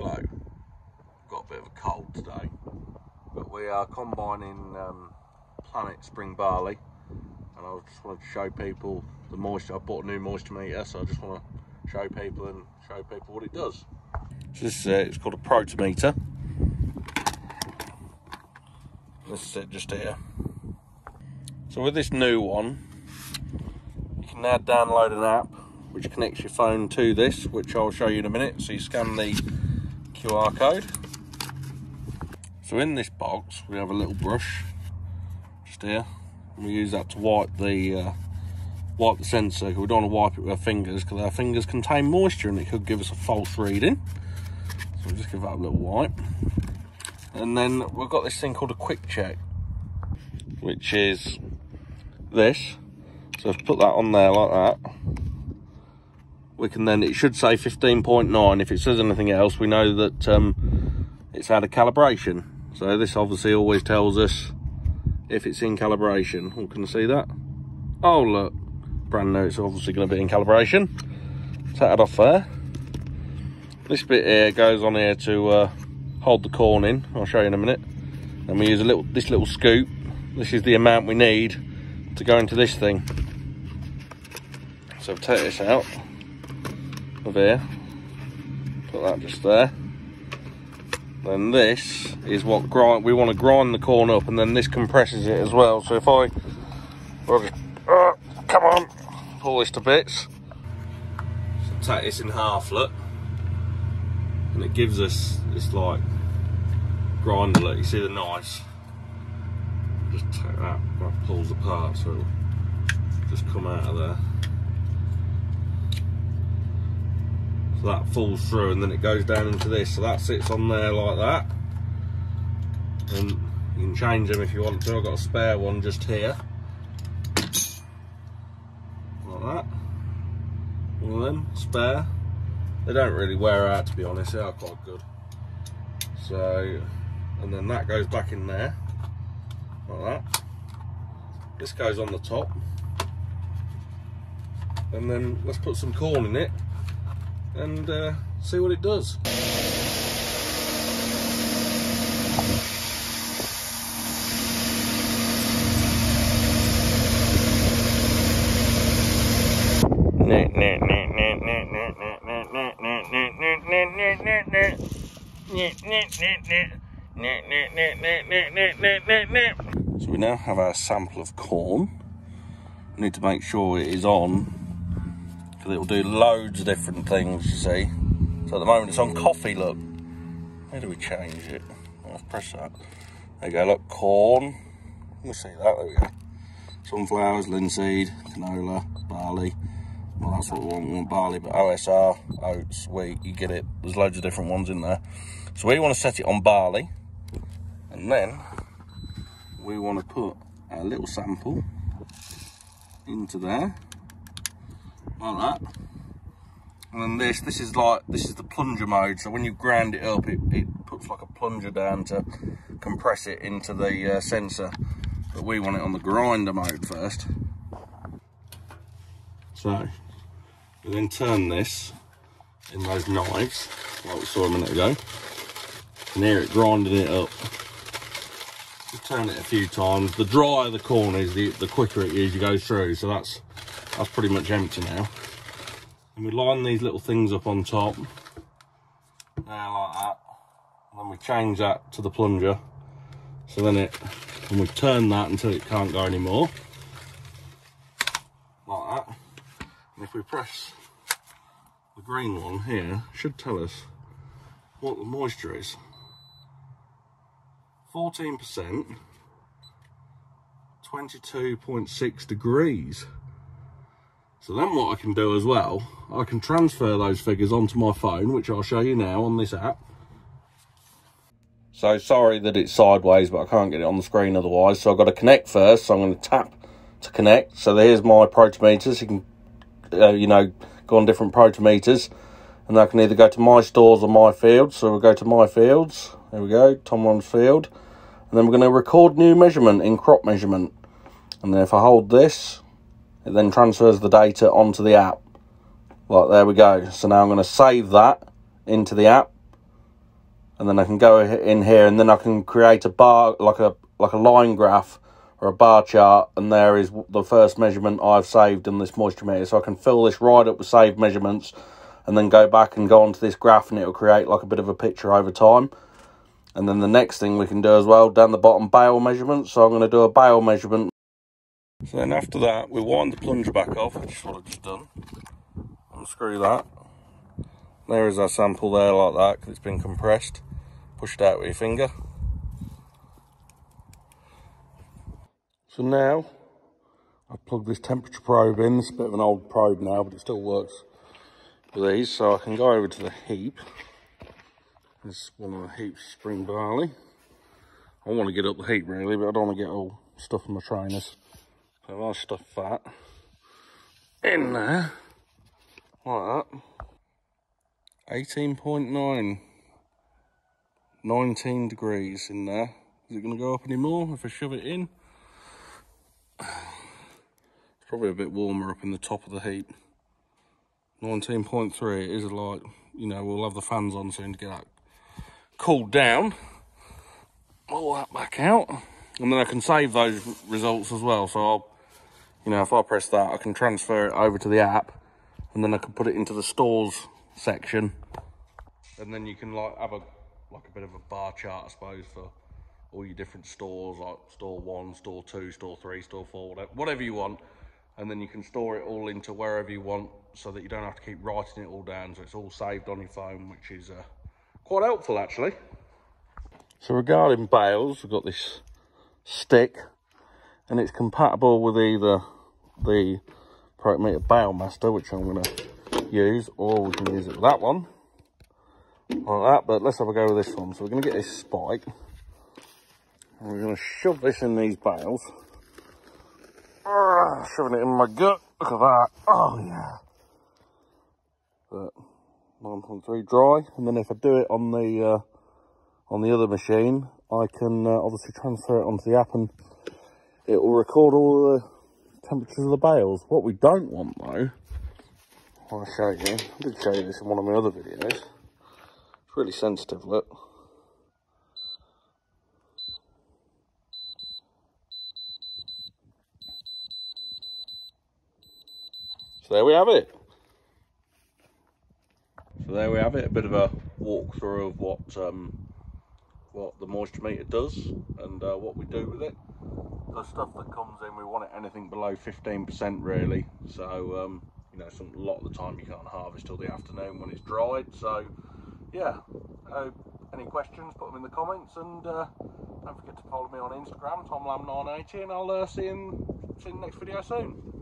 Hello. Got a bit of a cold today, but we are combining um, Planet Spring Barley, and I just wanted to show people the moisture. I bought a new moisture meter, so I just want to show people and show people what it does. So this is it. It's called a Protimeter. This is it just here. So with this new one, you can now download an app which connects your phone to this, which I'll show you in a minute. So you scan the QR code. So in this box, we have a little brush, just here. We use that to wipe the uh, wipe the sensor. We don't want to wipe it with our fingers because our fingers contain moisture and it could give us a false reading. So we'll just give that a little wipe. And then we've got this thing called a quick check, which is this. So put that on there like that, we can then, it should say 15.9. If it says anything else, we know that um, it's out of calibration. So this obviously always tells us if it's in calibration. Oh, can see that? Oh, look, brand new, it's obviously going to be in calibration. Take that off there. This bit here goes on here to uh, hold the corn in. I'll show you in a minute. And we use a little, this little scoop. This is the amount we need to go into this thing. So take this out of here. Put that just there. Then this is what grind. We want to grind the corn up, and then this compresses it as well. So if I, uh, come on, pull this to bits. So take this in half, look, and it gives us this like grinder. Look, you see the knives. Just take that, that pulls apart, so it'll just come out of there. So that falls through and then it goes down into this. So that sits on there like that. And you can change them if you want to. I've got a spare one just here. Like that. One of them, spare. They don't really wear out to be honest, they are quite good. So, and then that goes back in there. Like that. This goes on the top. And then let's put some corn in it and uh, see what it does. So we now have our sample of corn. We need to make sure it is on it'll do loads of different things, you see. So at the moment it's on coffee, look. Where do we change it? Oh, I'll press that. There you go, look, corn. You see that, there we go. Sunflowers, linseed, canola, barley. Well, that's what we want, we want barley, but OSR, oats, wheat, you get it. There's loads of different ones in there. So we want to set it on barley. And then we want to put a little sample into there like that. And then this, this is like, this is the plunger mode. So when you grind it up, it, it puts like a plunger down to compress it into the uh, sensor. But we want it on the grinder mode first. So, we then turn this in those knives, like we saw a minute ago. And here it grinded it up. You turn it a few times. The drier the corn is, the, the quicker it usually goes through. So that's that's pretty much empty now. And we line these little things up on top. There like that. And then we change that to the plunger. So then it, and we turn that until it can't go anymore. Like that. And if we press the green one here, should tell us what the moisture is. 14%, 22.6 degrees. So then what I can do as well, I can transfer those figures onto my phone, which I'll show you now on this app. So sorry that it's sideways, but I can't get it on the screen otherwise. So I've got to connect first. So I'm going to tap to connect. So there's my Protimeters. You can, uh, you know, go on different Protimeters. And I can either go to my stores or my fields. So we'll go to my fields. There we go, Tom Ron's field. And then we're going to record new measurement in crop measurement. And then if I hold this, it then transfers the data onto the app. Like, there we go. So now I'm going to save that into the app. and then I can go in here and then I can create a bar like a like a line graph or a bar chart and there is the first measurement I've saved in this moisture meter so I can fill this right up with saved measurements and then go back and go onto this graph and it'll create like a bit of a picture over time and then the next thing we can do as well down the bottom bale measurement so I'm going to do a bale measurement so then after that we wind the plunger back off which is what I've just done unscrew that there is our sample there like that because it's been compressed push it out with your finger So now I've plugged this temperature probe in. It's a bit of an old probe now, but it still works with these. So I can go over to the heap. This is one of the heaps spring barley. I want to get up the heap really, but I don't want to get all stuff in my trainers. So I'll stuff that in there, like that. 18.9, 19 degrees in there. Is it going to go up anymore if I shove it in? It's probably a bit warmer up in the top of the heap. 19.3 is a light. You know, we'll have the fans on soon to get that cooled down. All that back out. And then I can save those results as well. So I'll, you know, if I press that, I can transfer it over to the app. And then I can put it into the stores section. And then you can like have a like a bit of a bar chart, I suppose, for all your different stores, like store one, store two, store three, store four, whatever, whatever you want. And then you can store it all into wherever you want so that you don't have to keep writing it all down. So it's all saved on your phone, which is uh, quite helpful actually. So regarding bales, we've got this stick and it's compatible with either the Protimeter Bale Master, which I'm going to use, or we can use it with that one, like that. But let's have a go with this one. So we're going to get this spike. And we're going to shove this in these bales. Uh, shoving it in my gut. Look at that. Oh, yeah. But 9.3 dry. And then if I do it on the uh, on the other machine, I can uh, obviously transfer it onto the app and it will record all the temperatures of the bales. What we don't want, though, I'll show you. I did show you this in one of my other videos. It's really sensitive, look. So there we have it. So there we have it, a bit of a walkthrough of what um, what the moisture meter does and uh, what we do with it. The stuff that comes in, we want it anything below 15% really. So, um, you know, some, a lot of the time you can't harvest till the afternoon when it's dried. So, yeah, uh, any questions, put them in the comments and uh, don't forget to follow me on Instagram, TomLamb980 and I'll uh, see, you in, see you in the next video soon.